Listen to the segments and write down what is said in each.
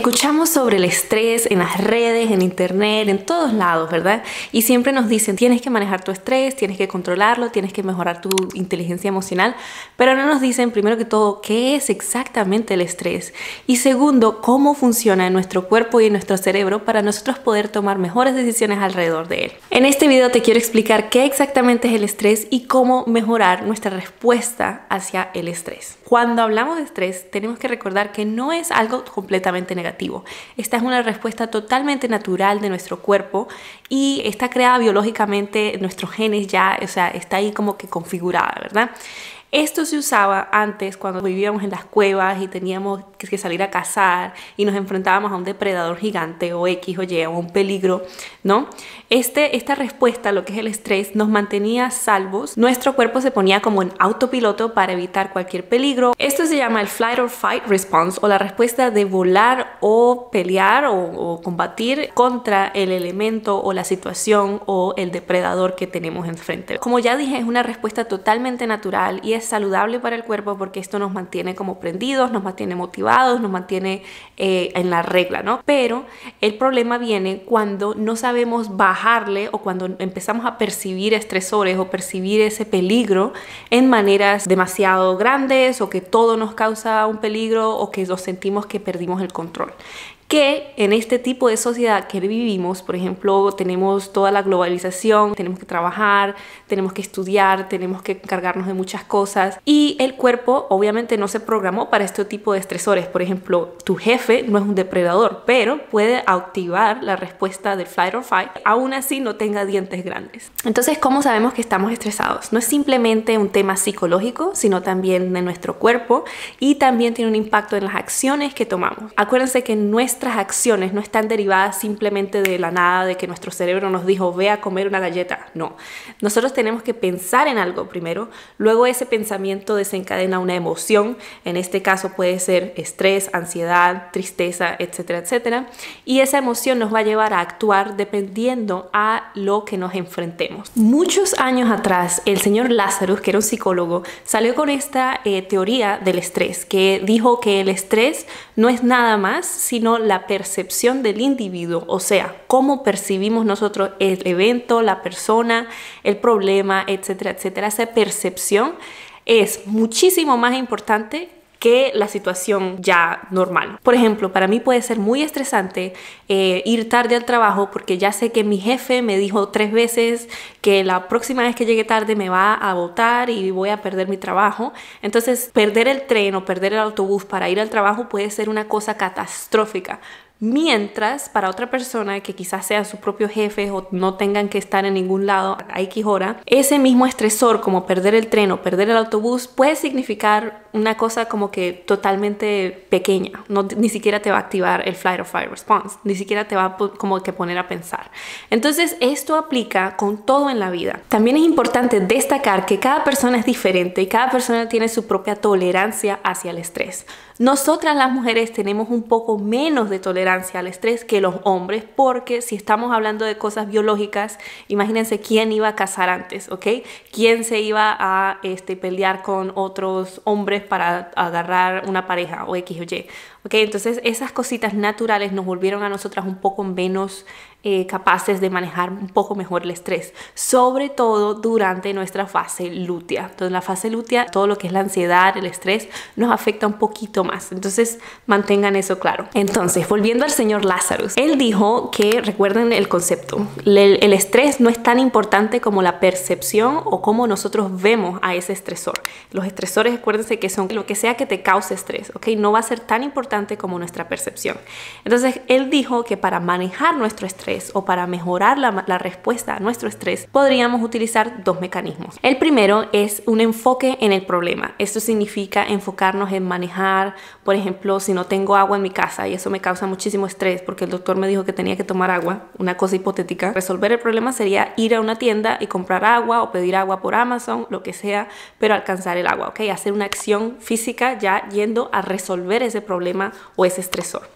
Escuchamos sobre el estrés en las redes, en internet, en todos lados, ¿verdad? Y siempre nos dicen, tienes que manejar tu estrés, tienes que controlarlo, tienes que mejorar tu inteligencia emocional, pero no nos dicen, primero que todo, qué es exactamente el estrés. Y segundo, cómo funciona en nuestro cuerpo y en nuestro cerebro para nosotros poder tomar mejores decisiones alrededor de él. En este video te quiero explicar qué exactamente es el estrés y cómo mejorar nuestra respuesta hacia el estrés. Cuando hablamos de estrés, tenemos que recordar que no es algo completamente negativo esta es una respuesta totalmente natural de nuestro cuerpo y está creada biológicamente, nuestros genes ya, o sea, está ahí como que configurada, ¿verdad? Esto se usaba antes cuando vivíamos en las cuevas y teníamos que salir a cazar y nos enfrentábamos a un depredador gigante o X o Y o un peligro, ¿no? Este, esta respuesta lo que es el estrés nos mantenía salvos. Nuestro cuerpo se ponía como en autopiloto para evitar cualquier peligro. Esto se llama el flight or fight response o la respuesta de volar o pelear o, o combatir contra el elemento o la situación o el depredador que tenemos enfrente. Como ya dije, es una respuesta totalmente natural y saludable para el cuerpo porque esto nos mantiene como prendidos, nos mantiene motivados, nos mantiene eh, en la regla, ¿no? Pero el problema viene cuando no sabemos bajarle o cuando empezamos a percibir estresores o percibir ese peligro en maneras demasiado grandes o que todo nos causa un peligro o que nos sentimos que perdimos el control que en este tipo de sociedad que vivimos, por ejemplo, tenemos toda la globalización, tenemos que trabajar, tenemos que estudiar, tenemos que encargarnos de muchas cosas y el cuerpo obviamente no se programó para este tipo de estresores. Por ejemplo, tu jefe no es un depredador, pero puede activar la respuesta de flight or fight, aún así no tenga dientes grandes. Entonces, ¿cómo sabemos que estamos estresados? No es simplemente un tema psicológico, sino también de nuestro cuerpo y también tiene un impacto en las acciones que tomamos. Acuérdense que nuestra nuestras acciones no están derivadas simplemente de la nada, de que nuestro cerebro nos dijo ve a comer una galleta. No, nosotros tenemos que pensar en algo primero, luego ese pensamiento desencadena una emoción, en este caso puede ser estrés, ansiedad, tristeza, etcétera, etcétera, y esa emoción nos va a llevar a actuar dependiendo a lo que nos enfrentemos. Muchos años atrás, el señor Lazarus, que era un psicólogo, salió con esta eh, teoría del estrés, que dijo que el estrés no es nada más sino percepción del individuo, o sea, cómo percibimos nosotros el evento, la persona, el problema, etcétera, etcétera. Esa percepción es muchísimo más importante que la situación ya normal. Por ejemplo, para mí puede ser muy estresante eh, ir tarde al trabajo porque ya sé que mi jefe me dijo tres veces que la próxima vez que llegue tarde me va a votar y voy a perder mi trabajo. Entonces, perder el tren o perder el autobús para ir al trabajo puede ser una cosa catastrófica. Mientras para otra persona que quizás sea su propio jefe o no tengan que estar en ningún lado a X hora, ese mismo estresor como perder el tren o perder el autobús puede significar una cosa como que totalmente pequeña. No, ni siquiera te va a activar el flight or fight response, ni siquiera te va como que poner a pensar. Entonces esto aplica con todo en la vida. También es importante destacar que cada persona es diferente y cada persona tiene su propia tolerancia hacia el estrés. Nosotras las mujeres tenemos un poco menos de tolerancia al estrés que los hombres porque si estamos hablando de cosas biológicas, imagínense quién iba a casar antes, ¿ok? ¿Quién se iba a este, pelear con otros hombres para agarrar una pareja o X o Y? ¿ok? Entonces esas cositas naturales nos volvieron a nosotras un poco menos eh, capaces de manejar un poco mejor el estrés, sobre todo durante nuestra fase lútea. Entonces, en la fase lútea, todo lo que es la ansiedad, el estrés, nos afecta un poquito más. Entonces, mantengan eso claro. Entonces, volviendo al señor Lazarus, él dijo que, recuerden el concepto, el, estrés no es tan importante como la percepción o cómo nosotros vemos a ese estresor. Los estresores, acuérdense que son lo que sea que te cause estrés, ¿ok? No va a ser tan importante como nuestra percepción. Entonces, él dijo que para manejar nuestro estrés, o para mejorar la, la respuesta a nuestro estrés, podríamos utilizar dos mecanismos. El primero es un enfoque en el problema. Esto significa enfocarnos en manejar, por ejemplo, si no tengo agua en mi casa y eso me causa muchísimo estrés porque el doctor me dijo que tenía que tomar agua, una cosa hipotética, resolver el problema sería ir a una tienda y comprar agua o pedir agua por Amazon, lo que sea, pero alcanzar el agua, ¿ok? Hacer una acción física ya yendo a resolver ese problema o ese estresor.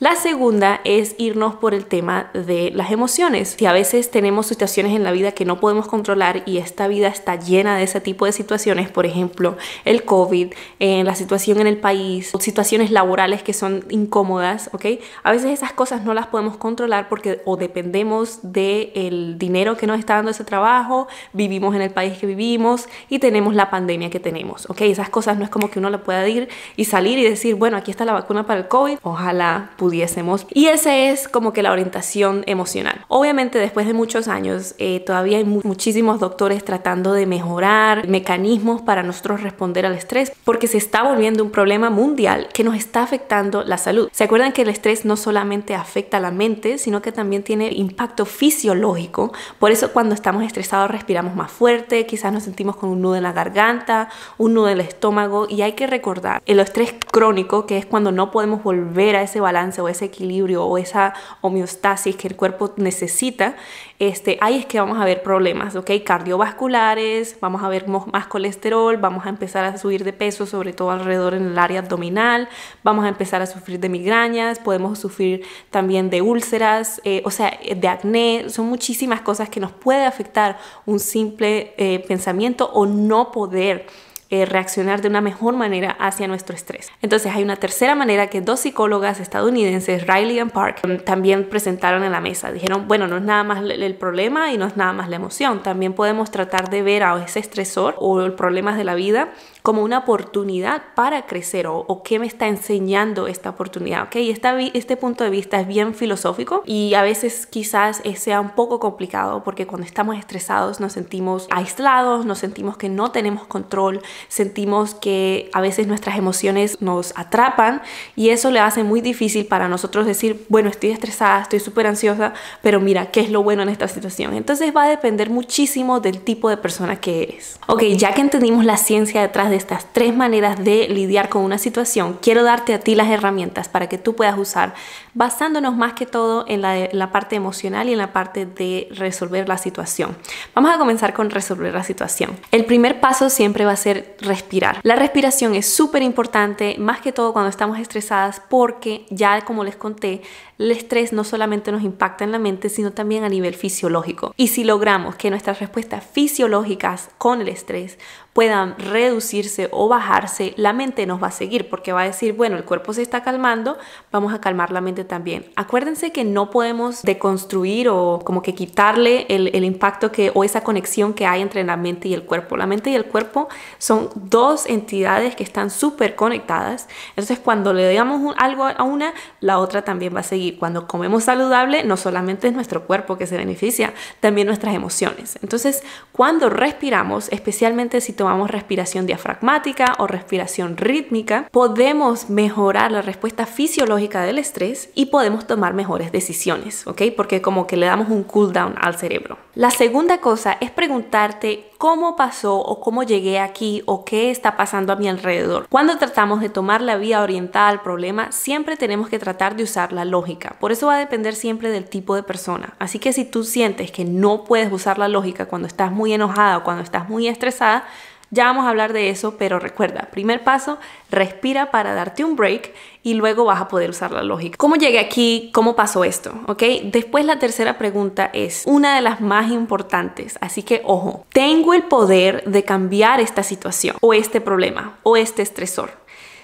La segunda es irnos por el tema de las emociones. Si a veces tenemos situaciones en la vida que no podemos controlar y esta vida está llena de ese tipo de situaciones, por ejemplo, el COVID, eh, la situación en el país, situaciones laborales que son incómodas, ¿ok? A veces esas cosas no las podemos controlar porque o dependemos del dinero que nos está dando ese trabajo, vivimos en el país que vivimos y tenemos la pandemia que tenemos, ¿ok? Esas cosas no es como que uno la pueda ir y salir y decir, bueno, aquí está la vacuna para el COVID, ojalá pudiésemos. Y esa es como que la orientación emocional. Obviamente después de muchos años eh, todavía hay muchísimos doctores tratando de mejorar mecanismos para nosotros responder al estrés porque se está volviendo un problema mundial que nos está afectando la salud. ¿Se acuerdan que el estrés no solamente afecta a la mente, sino que también tiene impacto fisiológico? Por eso cuando estamos estresados respiramos más fuerte, quizás nos sentimos con un nudo en la garganta, un nudo en el estómago y hay que recordar el estrés crónico que es cuando no podemos volver a ese balance o ese equilibrio o esa homeostasis que cuerpo necesita, este, ahí es que vamos a ver problemas, ¿ok? Cardiovasculares, vamos a ver más colesterol, vamos a empezar a subir de peso, sobre todo alrededor en el área abdominal, vamos a empezar a sufrir de migrañas, podemos sufrir también de úlceras, eh, o sea, de acné, son muchísimas cosas que nos puede afectar un simple eh, pensamiento o no poder eh, reaccionar de una mejor manera hacia nuestro estrés. Entonces hay una tercera manera que dos psicólogas estadounidenses, Riley y Park, también presentaron en la mesa. Dijeron, bueno, no es nada más el problema y no es nada más la emoción. También podemos tratar de ver a ese estresor o problemas de la vida como una oportunidad para crecer o, qué me está enseñando esta oportunidad. ¿ok? Esta, este punto de vista es bien filosófico y a veces quizás sea un poco complicado porque cuando estamos estresados nos sentimos aislados, nos sentimos que no tenemos control, sentimos que a veces nuestras emociones nos atrapan y eso le hace muy difícil para nosotros decir, bueno, estoy estresada, estoy súper ansiosa, pero mira, ¿qué es lo bueno en esta situación? Entonces va a depender muchísimo del tipo de persona que eres. Ok, ya que entendimos la ciencia detrás de estas tres maneras de lidiar con una situación, quiero darte a ti las herramientas para que tú puedas usar, basándonos más que todo en la, la parte emocional y en la parte de resolver la situación. Vamos a comenzar con resolver la situación. El primer paso siempre va a ser respirar. La respiración es súper importante, más que todo cuando estamos estresadas, porque ya como les conté, el estrés no solamente nos impacta en la mente, sino también a nivel fisiológico. Y si logramos que nuestras respuestas fisiológicas con el estrés puedan reducirse o bajarse, la mente nos va a seguir porque va a decir, bueno, el cuerpo se está calmando, vamos a calmar la mente también. Acuérdense que no podemos deconstruir o como que quitarle el, impacto que o esa conexión que hay entre la mente y el cuerpo. La mente y el cuerpo son dos entidades que están súper conectadas. Entonces, cuando le damos algo a una, la otra también va a seguir. Cuando comemos saludable, no solamente es nuestro cuerpo que se beneficia, también nuestras emociones. Entonces, cuando respiramos, especialmente si tomamos respiración diafragmática o respiración rítmica, podemos mejorar la respuesta fisiológica del estrés y podemos tomar mejores decisiones, ¿ok? Porque como que le damos un cool down al cerebro. La segunda cosa es preguntarte cómo pasó o cómo llegué aquí o qué está pasando a mi alrededor. Cuando tratamos de tomar la vía orientada al problema, siempre tenemos que tratar de usar la lógica. Por eso va a depender siempre del tipo de persona. Así que si tú sientes que no puedes usar la lógica cuando estás muy enojada o cuando estás muy estresada, ya vamos a hablar de eso, pero recuerda, primer paso, respira para darte un break y luego vas a poder usar la lógica. ¿Cómo llegué aquí? ¿Cómo pasó esto? ¿Ok? Después la tercera pregunta es una de las más importantes, así que ojo, ¿tengo el poder de cambiar esta situación o este problema o este estresor?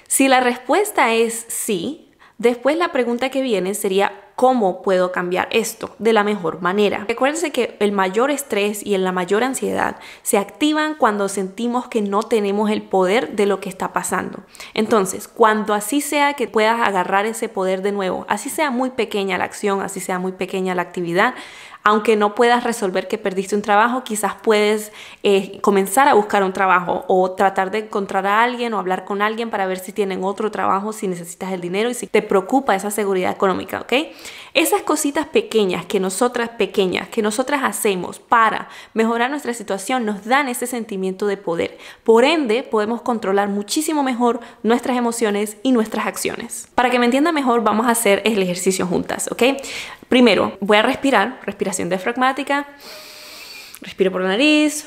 Si la respuesta es sí, después la pregunta que viene sería cómo puedo cambiar esto de la mejor manera. Recuérdense que el mayor estrés y la mayor ansiedad se activan cuando sentimos que no tenemos el poder de lo que está pasando. Entonces, cuando así sea que puedas agarrar ese poder de nuevo, así sea muy pequeña la acción, así sea muy pequeña la actividad, aunque no puedas resolver que perdiste un trabajo, quizás puedes eh, comenzar a buscar un trabajo o tratar de encontrar a alguien o hablar con alguien para ver si tienen otro trabajo, si necesitas el dinero y si te preocupa esa seguridad económica, ¿ok? Esas cositas pequeñas que nosotras pequeñas, que nosotras hacemos para mejorar nuestra situación, nos dan ese sentimiento de poder. Por ende, podemos controlar muchísimo mejor nuestras emociones y nuestras acciones. Para que me entienda mejor, vamos a hacer el ejercicio juntas, ¿ok? Primero, voy a respirar, respiración diafragmática. Respiro por la nariz.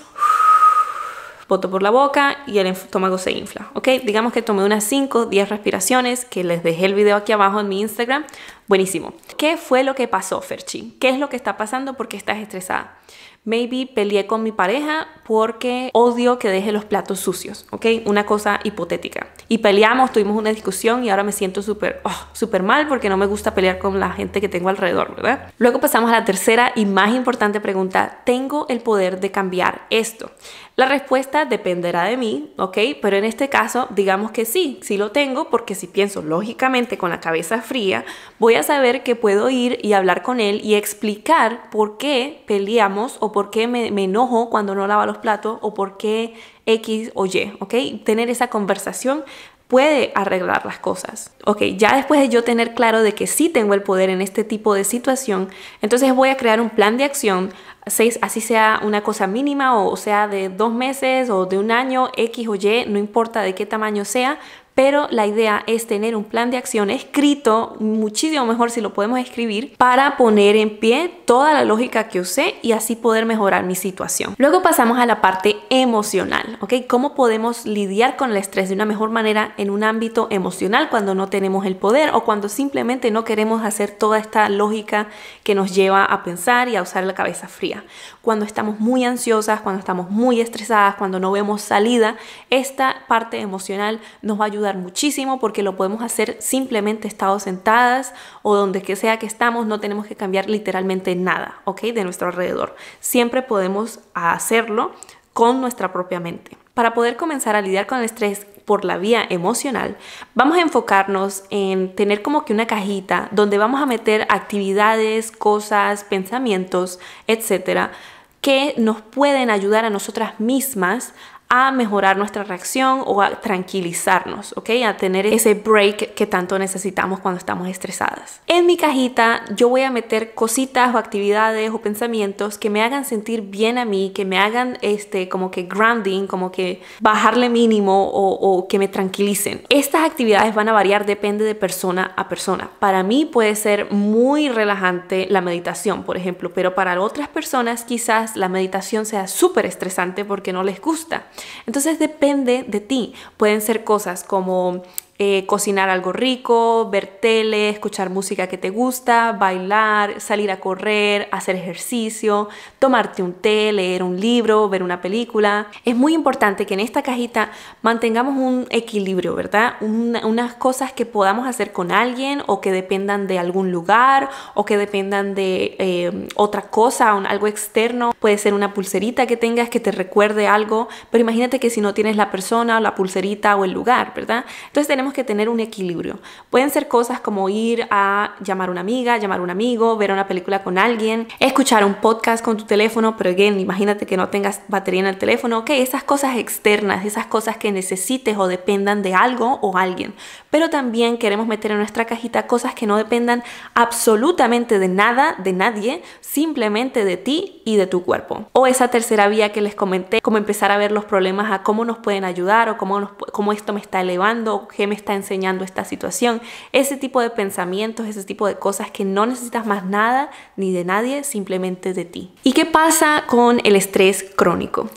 Boto por la boca y el estómago se infla, ¿ok? Digamos que tomé unas 5, 10 respiraciones, que les dejé el video aquí abajo en mi Instagram. Buenísimo. ¿Qué fue lo que pasó, Ferchi? ¿Qué es lo que está pasando porque estás estresada? Maybe peleé con mi pareja porque odio que deje los platos sucios, ¿ok? Una cosa hipotética. Y peleamos, tuvimos una discusión y ahora me siento súper oh, súper mal porque no me gusta pelear con la gente que tengo alrededor, ¿verdad? Luego pasamos a la tercera y más importante pregunta. ¿Tengo el poder de cambiar esto? La respuesta dependerá de mí, ¿ok? Pero en este caso, digamos que sí, sí lo tengo, porque si pienso lógicamente con la cabeza fría, voy a saber que puedo ir y hablar con él y explicar por qué peleamos o por qué me, enojo cuando no lava los platos o por qué X o Y, ¿ok? Tener esa conversación puede arreglar las cosas. Ok, ya después de yo tener claro de que sí tengo el poder en este tipo de situación, entonces voy a crear un plan de acción, así sea una cosa mínima o sea de dos meses o de un año, X o Y, no importa de qué tamaño sea, pero la idea es tener un plan de acción escrito, muchísimo mejor si lo podemos escribir, para poner en pie toda la lógica que usé y así poder mejorar mi situación. Luego pasamos a la parte emocional, ¿ok? ¿Cómo podemos lidiar con el estrés de una mejor manera en un ámbito emocional cuando no tenemos el poder o cuando simplemente no queremos hacer toda esta lógica que nos lleva a pensar y a usar la cabeza fría? Cuando estamos muy ansiosas, cuando estamos muy estresadas, cuando no vemos salida, esta parte emocional nos va a ayudar muchísimo porque lo podemos hacer simplemente estado sentadas o donde que sea que estamos, no tenemos que cambiar literalmente nada, ¿ok? De nuestro alrededor. Siempre podemos hacerlo con nuestra propia mente. Para poder comenzar a lidiar con el estrés por la vía emocional, vamos a enfocarnos en tener como que una cajita donde vamos a meter actividades, cosas, pensamientos, etcétera, que nos pueden ayudar a nosotras mismas a mejorar nuestra reacción o a tranquilizarnos, ¿ok? A tener ese break que tanto necesitamos cuando estamos estresadas. En mi cajita yo voy a meter cositas o actividades o pensamientos que me hagan sentir bien a mí, que me hagan este como que grounding, como que bajarle mínimo o, o que me tranquilicen. Estas actividades van a variar, depende de persona a persona. Para mí puede ser muy relajante la meditación, por ejemplo, pero para otras personas quizás la meditación sea súper estresante porque no les gusta. Entonces depende de ti. Pueden ser cosas como eh, cocinar algo rico, ver tele, escuchar música que te gusta, bailar, salir a correr, hacer ejercicio, tomarte un té, leer un libro, ver una película. Es muy importante que en esta cajita mantengamos un equilibrio, ¿verdad? unas cosas que podamos hacer con alguien o que dependan de algún lugar o que dependan de eh, otra cosa, algo externo. Puede ser una pulserita que tengas que te recuerde algo, pero imagínate que si no tienes la persona o la pulserita o el lugar, ¿verdad? Entonces tenemos que tener un equilibrio. Pueden ser cosas como ir a llamar a una amiga, llamar a un amigo, ver una película con alguien, escuchar un podcast con tu teléfono, pero again, imagínate que no tengas batería en el teléfono, ok, esas cosas externas, esas cosas que necesites o dependan de algo o alguien. Pero también queremos meter en nuestra cajita cosas que no dependan absolutamente de nada, de nadie, simplemente de ti y de tu cuerpo. O esa tercera vía que les comenté, como empezar a ver los problemas, a cómo nos pueden ayudar o cómo, cómo esto me está elevando qué me está enseñando esta situación. Ese tipo de pensamientos, ese tipo de cosas que no necesitas más nada ni de nadie, simplemente de ti. ¿Y qué pasa con el estrés crónico?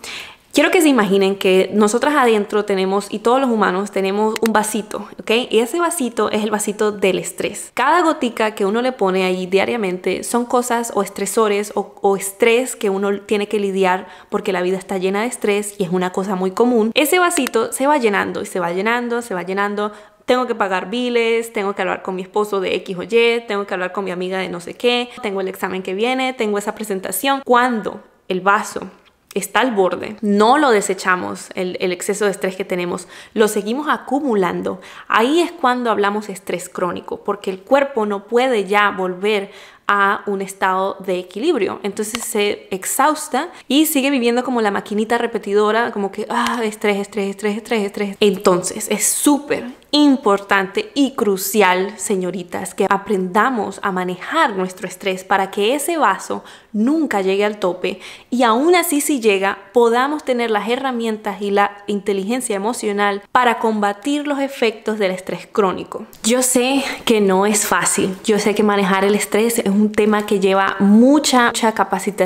Quiero que se imaginen que nosotras adentro tenemos, y todos los humanos tenemos un vasito, ¿ok? Y ese vasito es el vasito del estrés. Cada gotica que uno le pone ahí diariamente son cosas o estresores o, o, estrés que uno tiene que lidiar porque la vida está llena de estrés y es una cosa muy común. Ese vasito se va llenando y se va llenando, se va llenando tengo que pagar biles, tengo que hablar con mi esposo de X o Y, tengo que hablar con mi amiga de no sé qué, tengo el examen que viene, tengo esa presentación. Cuando el vaso está al borde, no lo desechamos, el, exceso de estrés que tenemos, lo seguimos acumulando, ahí es cuando hablamos estrés crónico, porque el cuerpo no puede ya volver a un estado de equilibrio. Entonces se exhausta y sigue viviendo como la maquinita repetidora, como que, ah, estrés, estrés, estrés, estrés, estrés. Entonces es súper importante y crucial, señoritas, que aprendamos a manejar nuestro estrés para que ese vaso nunca llegue al tope y aún así si llega podamos tener las herramientas y la inteligencia emocional para combatir los efectos del estrés crónico. Yo sé que no es fácil, yo sé que manejar el estrés es un tema que lleva mucha, mucha capacitación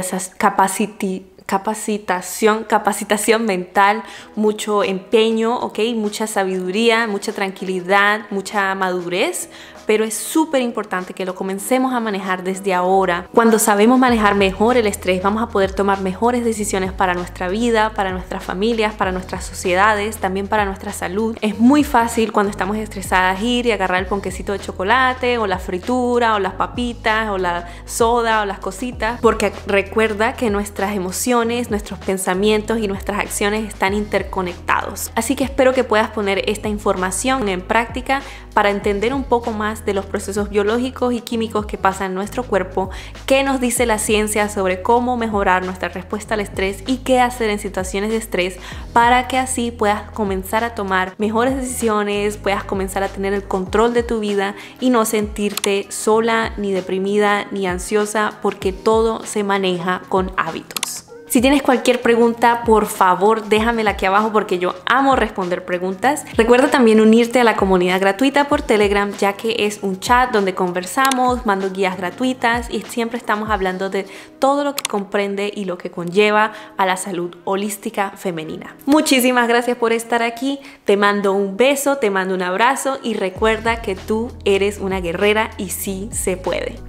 capacitación, capacitación mental, mucho empeño, ¿ok? Mucha sabiduría, mucha tranquilidad, mucha madurez pero es súper importante que lo comencemos a manejar desde ahora. Cuando sabemos manejar mejor el estrés, vamos a poder tomar mejores decisiones para nuestra vida, para nuestras familias, para nuestras sociedades, también para nuestra salud. Es muy fácil cuando estamos estresadas ir y agarrar el ponquecito de chocolate o la fritura o las papitas o la soda o las cositas, porque recuerda que nuestras emociones, nuestros pensamientos y nuestras acciones están interconectados. Así que espero que puedas poner esta información en práctica para entender un poco de los procesos biológicos y químicos que pasan en nuestro cuerpo, qué nos dice la ciencia sobre cómo mejorar nuestra respuesta al estrés y qué hacer en situaciones de estrés para que así puedas comenzar a tomar mejores decisiones, puedas comenzar a tener el control de tu vida y no sentirte sola, ni deprimida, ni ansiosa, porque todo se maneja con hábitos. Si tienes cualquier pregunta, por favor déjamela aquí abajo porque yo amo responder preguntas. Recuerda también unirte a la comunidad gratuita por Telegram ya que es un chat donde conversamos, mando guías gratuitas y siempre estamos hablando de todo lo que comprende y lo que conlleva a la salud holística femenina. Muchísimas gracias por estar aquí, te mando un beso, te mando un abrazo y recuerda que tú eres una guerrera y sí se puede.